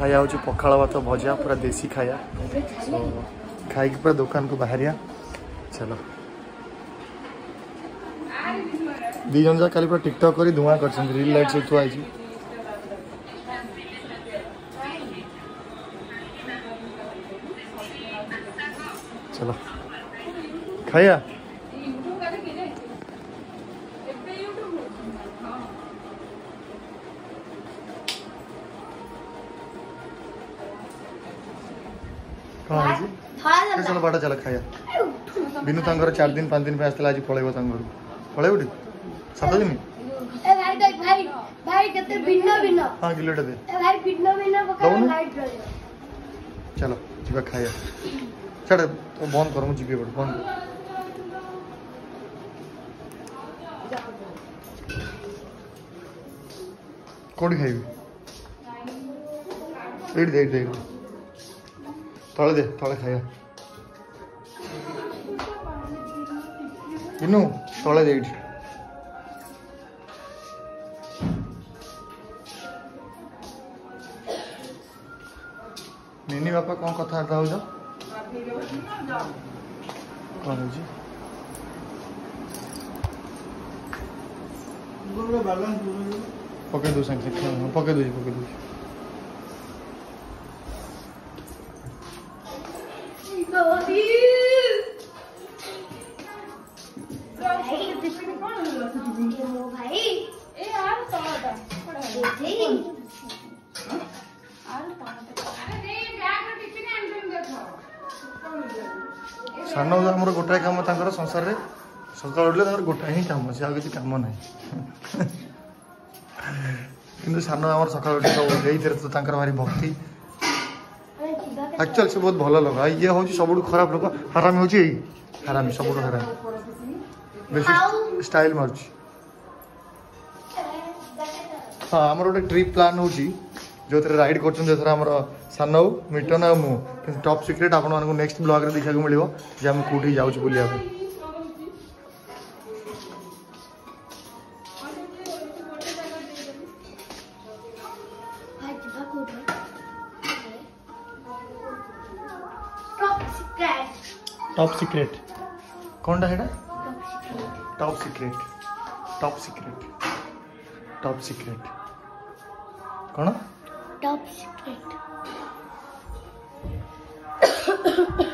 खाया हूँ पखाड़ भात भजा पूरा देसी खाया खाई पूरा दुकान को बाहर चलो दी जन जा पूरा टिकटक कर धूआ कर रिल लाइट से थुआ चलो खाया ହଁ ହେଇଛି ଏ ଶୁଣ ବାଟ ଚାଲ ଖାଇବା ବିନୁ ତାଙ୍କର ଚାରି ଦିନ ପାଞ୍ଚ ଦିନ ପାଇଁ ଆସିଥିଲା ଆଜି ପଳେଇବ ତାଙ୍କ ଘରକୁ ପଳେଇବୁଟି ସାତ ଦିନ ହଁ କିଲୋଟେ ଦେ ଦଉନୁ ଚାଲ ଯିବା ଖାଇବା ଛାଡ଼ ବନ୍ଦ କର ମୁଁ ଯିବି ଏପଟେ ବନ୍ଦ କର କୋଉଠି ଖାଇବି ଏଇଠି ଏଇଠି ଏଇଠି फाड़ दे फाड़ खाया इनू थोड़ा दे मिनी बापा कौन कथबार्ता हो कौन हो पकड़ दो संग पकड़ ସାନ ଆମର ଗୋଟାଏ କାମ ତାଙ୍କର ସଂସାରରେ ସକାଳୁ ଉଠିଲେ ତାଙ୍କର ଗୋଟାଏ ହିଁ କାମ ସେ ଆଉ କିଛି କାମ ନାହିଁ କିନ୍ତୁ ସାନ ଆମର ସକାଳୁ ଉଠି ସବୁ ଏଇଥିରେ ତ ତାଙ୍କର ଭାରି ଭକ୍ତି ଆକ୍ଚୁଆଲି ସେ ବହୁତ ଭଲ ଲୋକ ଇଏ ହେଉଛି ସବୁଠୁ ଖରାପ ଲୋକ ହାରାମି ହେଉଛି ଏଇ ହାରାମି ସବୁଠୁ ହାରାମି ବେଶୀ ଷ୍ଟାଇଲ୍ ମାରୁଛି हाँ आम गोटे ट्रिप प्लां हो जो थे रईड कर सान मिटन आ मुझे टप सिक्रेट आप नेक्स्ट ब्लग देखा मिले जो आम कौटी जाऊँ बुला टॉप सीक्रेट कौन data top secret top secret top secret top secret କ'ଣ ଟପ୍ ସିକ୍ରେଟ୍